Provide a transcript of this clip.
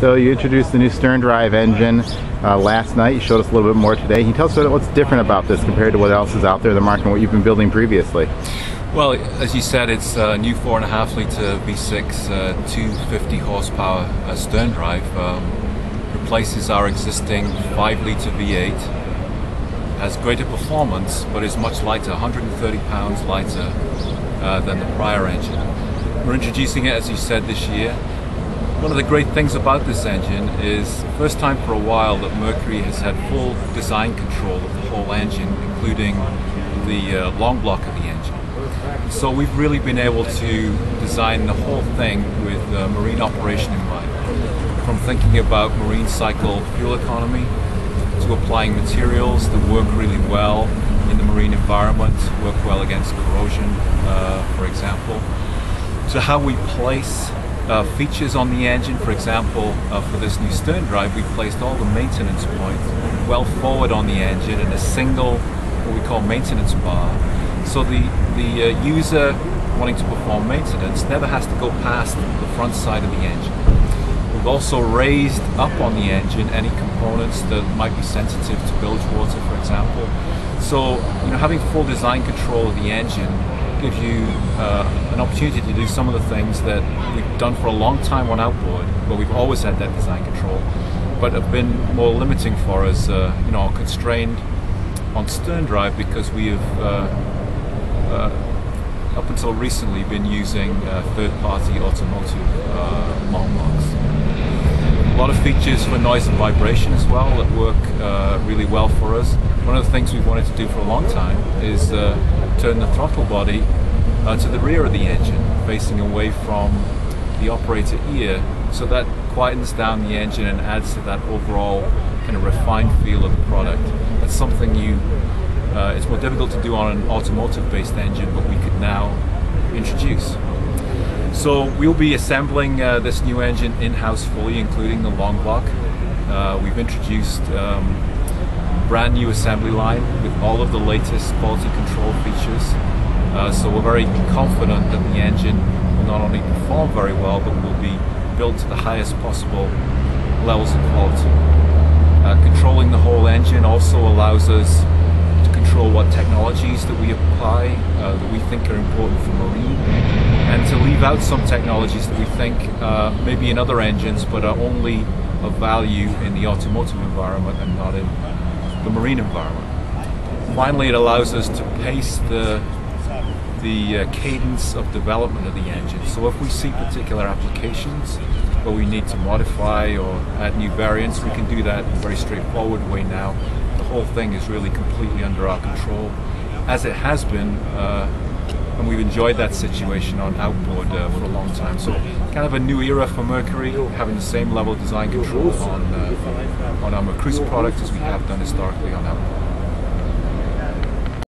So you introduced the new Stern Drive engine uh, last night. You showed us a little bit more today. Can you tell us what's different about this compared to what else is out there in the market and what you've been building previously? Well, as you said, it's a new 4.5 litre V6 uh, 250 horsepower uh, stern drive. Um, replaces our existing 5 litre V8. Has greater performance, but is much lighter, 130 pounds lighter uh, than the prior engine. We're introducing it, as you said, this year. One of the great things about this engine is first time for a while that Mercury has had full design control of the whole engine, including the uh, long block of the engine. So we've really been able to design the whole thing with uh, marine operation in mind. From thinking about marine cycle fuel economy to applying materials that work really well in the marine environment, work well against corrosion, uh, for example, to how we place uh, features on the engine. For example, uh, for this new stern drive, we placed all the maintenance points well forward on the engine in a single, what we call maintenance bar. So the, the uh, user wanting to perform maintenance never has to go past the front side of the engine. We've also raised up on the engine any components that might be sensitive to bilge water, for example. So, you know, having full design control of the engine gives you uh, an opportunity to do some of the things that we've done for a long time on outboard, but we've always had that design control, but have been more limiting for us, uh, you know, constrained on stern drive because we have, uh, uh up until recently, been using uh, third-party automotive uh. A lot of features for noise and vibration as well that work really well for us. One of the things we've wanted to do for a long time is turn the throttle body uh, to the rear of the engine, facing away from the operator ear, so that quietens down the engine and adds to that overall kind of refined feel of the product. That's something you, uh, it's more difficult to do on an automotive-based engine, but we could now introduce. So we'll be assembling uh, this new engine in-house fully, including the long block. Uh, we've introduced um, brand new assembly line with all of the latest quality control features. Uh, so we're very confident that the engine will not only perform very well, but will be built to the highest possible levels of quality. Uh, controlling the whole engine also allows us to control what technologies that we apply uh, that we think are important for marine and to leave out some technologies that we think uh, maybe in other engines but are only of value in the automotive environment and not in the marine environment. Finally, it allows us to pace the the uh, cadence of development of the engine. So if we see particular applications where we need to modify or add new variants, we can do that in a very straightforward way now. The whole thing is really completely under our control, as it has been, uh, and we've enjoyed that situation on outboard uh, for a long time. So kind of a new era for Mercury, having the same level of design control on, uh, on our cruise product as we have done historically on outboard.